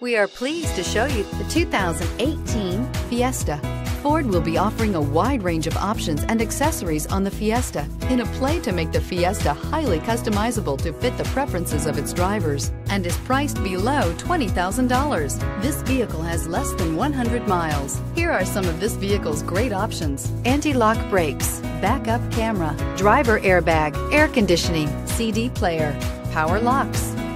We are pleased to show you the 2018 Fiesta. Ford will be offering a wide range of options and accessories on the Fiesta in a play to make the Fiesta highly customizable to fit the preferences of its drivers and is priced below $20,000. This vehicle has less than 100 miles. Here are some of this vehicle's great options. Anti-lock brakes, backup camera, driver airbag, air conditioning, CD player, power locks,